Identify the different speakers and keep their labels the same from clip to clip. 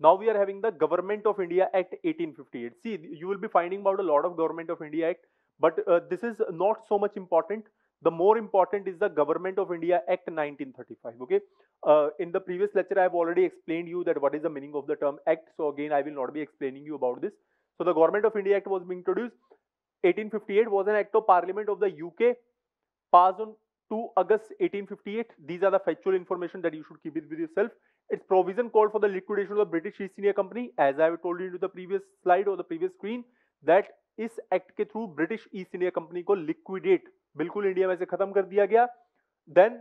Speaker 1: now we are having the government of india act 1858 see you will be finding about a lot of government of india act but uh, this is not so much important. The more important is the government of india act 1935 okay? Uh, in the previous lecture i have already explained you that what is the meaning of the term act so again i will not be explaining you about this. So the government of india act was being introduced. 1858 was an act of parliament of the uk passed on 2 august 1858 these are the factual information that you should keep it with yourself its provision called for the liquidation of the British East India Company, as I have told you in the previous slide or the previous screen, that इस act के through British East India Company को liquidate बिल्कुल India में से खत्म कर दिया गया। Then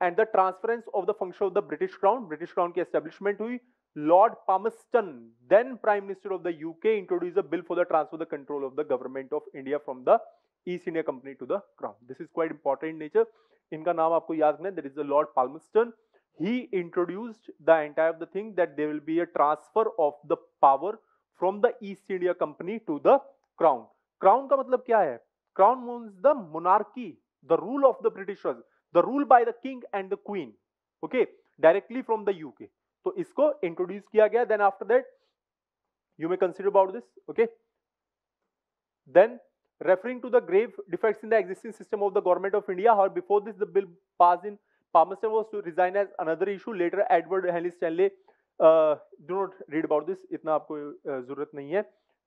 Speaker 1: and the transference of the function of the British crown British crown की एस्टेब्लिशमेंट हुई Lord Palmerston then prime minister of the UK introduce a bill for the transfer the control of the government of India from the East India Company to the crown this is quite important nature इनका नाम आपको याद रखना that is the Lord Palmerston he introduced the entire of the thing that there will be a transfer of the power from the East India Company to the Crown. Crown का मतलब क्या है? Crown means the monarchy, the rule of the Britishers, the rule by the king and the queen. Okay, directly from the UK. तो इसको introduce किया गया. Then after that, you may consider about this. Okay. Then referring to the grave defects in the existing system of the government of India, or before this the bill passed in Palmerston was to resign as another issue. Later, Edward Henry Stanley, uh, do not read about this. इतना आपको ज़रूरत नहीं है.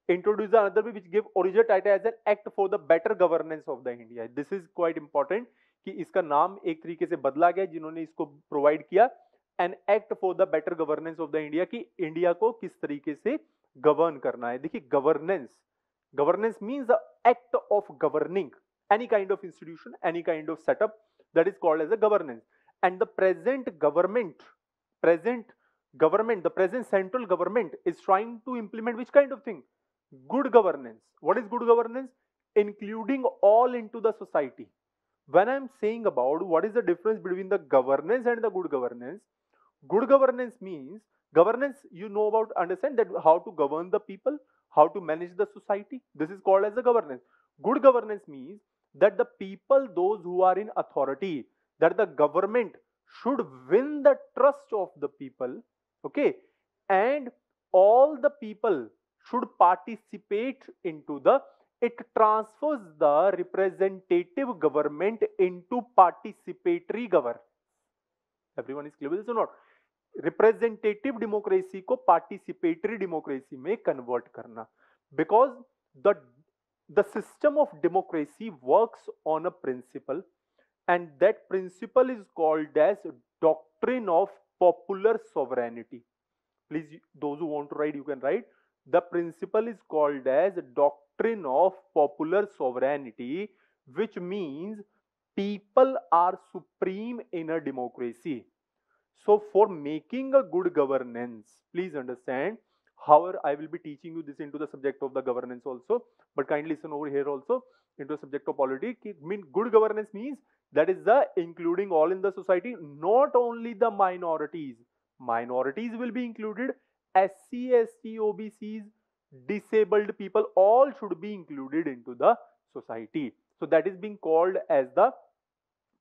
Speaker 1: Introduce another bill which give original title as an act for the better governance of the India. This is quite important कि इसका नाम एक तरीके से बदला गया जिन्होंने इसको प्रोवाइड किया an act for the better governance of the India कि इंडिया को किस तरीके से गवर्न करना है देखिए governance governance means the act of governing any kind of institution any kind of setup that is called as a governance and the present government present government the present central government is trying to implement which kind of thing? Good governance. What is good governance? Including all into the society. When i'm saying about what is the difference between the governance and the good governance good governance means governance you know about understand that how to govern the people how to manage the society this is called as the governance. Good governance means that the people those who are in authority that the government should win the trust of the people okay and all the people should participate into the it transfers the representative government into participatory government everyone is clear with this or not representative democracy को participatory democracy में convert करना because the the system of democracy works on a principle and that principle is called as doctrine of popular sovereignty. Please those who want to write you can write. The principle is called as doctrine of popular sovereignty which means people are supreme in a democracy. So for making a good governance please understand however i will be teaching you this into the subject of the governance also but kindly listen over here also into the subject of polity mean good governance means that is the including all in the society not only the minorities minorities will be included sc st obcs disabled people all should be included into the society so that is being called as the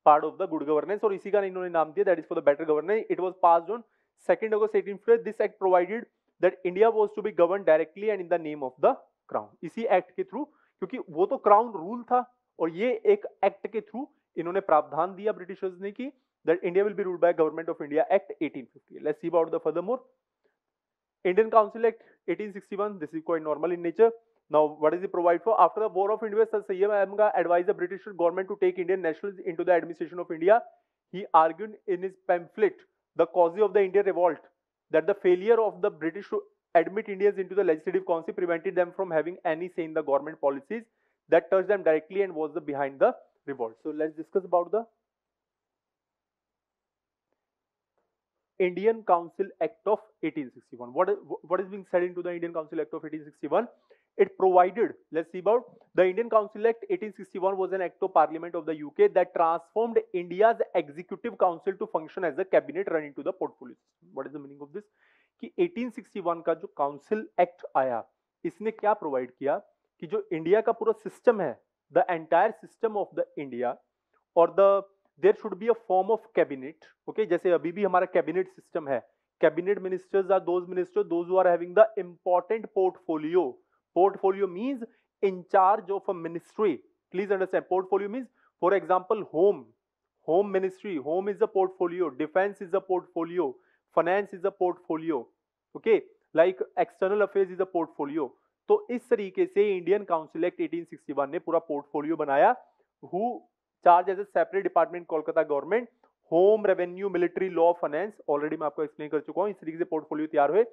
Speaker 1: part of the good governance or इसी का इन्होंने नाम दिया that is for the better governance it was passed on 2nd August 1850 this act provided that India was to be govern directly and in the name of the crown इसी act के through क्योंकि वो तो crown rule था और ये एक act के थ्रू इन्होंने प्रावधान दिया ब्रिटिशर्स ने कि that India will be ruled by government of India act 1850 let's see about the further more Indian council act 1861 this is quite normal in nature now what is it provide for after the war of India sir Syed Ahmad का advise the British government to take Indian nationals into the administration of India he argued in his pamphlet the cause of the Indian revolt that the failure of the British to admit Indians into the Legislative Council prevented them from having any say in the government policies that touched them directly and was the behind the revolt. So let's discuss about the Indian Council Act of 1861. What is, what is being said into the Indian Council Act of 1861? It provided, let's see about, the Indian Council Act 1861 was an act of parliament of the UK that transformed India's executive council to function as a cabinet running to the portfolio. What is the meaning of this? कि 1861 का जो council act आया इसने क्या provide किया कि जो India का पूरा सिस्टम है the entire system of the India or the there should be a form of cabinet okay जैसे अभी भी हमारा कैबिनेट सिस्टम है। Cabinet ministers are those minister those are having the important portfolio portfolio means in charge of a ministry please understand portfolio means for example home home ministry home is a portfolio defence is a portfolio finance is a portfolio okay like external affair is a portfolio तो इस तरीके से Indian council act 1861 ने पूरा portfolio बनाया। Who charge as a separate department Kolkata government home revenue military law finance already मैं आपको explain कर चुका हूँ, इस तरीके से पोर्टफोलियो तैयार हुए।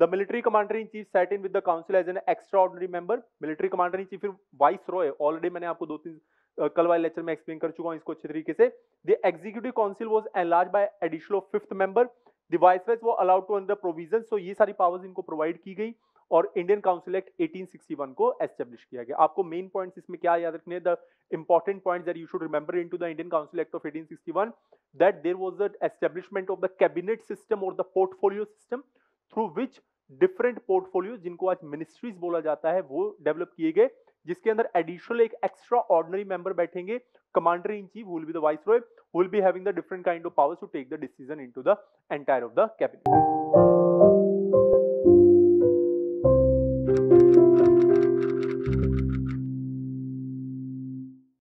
Speaker 1: The military commander in chief set in with the council as an extraordinary member military commander in chief viceroy already मैंने आपको दो तीन कल वाले लेक्चर में एक्सप्लेन कर चुका हूँ इसको अच्छे तरीके से। The executive council was enlarge by addition of fifth member the vice वो allowed to under provision so ये सारी पावर्स इनको प्रोवाइड की गई। और इंडियन काउंसिल एक्ट 1861 को एस्टेब्लिश किया गया। आपको मेन पॉइंट्स इसमें क्या याद रखने important points that you should remember into the Indian council act of 1861 that there was the establishment of the cabinet system और the portfolio system through which different portfolio जिनको आज मिनिस्ट्रीज बोला जाता है, वो डेवलप किए गए, जिसके अंदर एडिशनल एक एक्स्ट्रा ऑर्डनरी मेंबर बैठेंगे commander in chief will be the viceroy will be having the different kind of powers to take the decision into the entire of the cabinet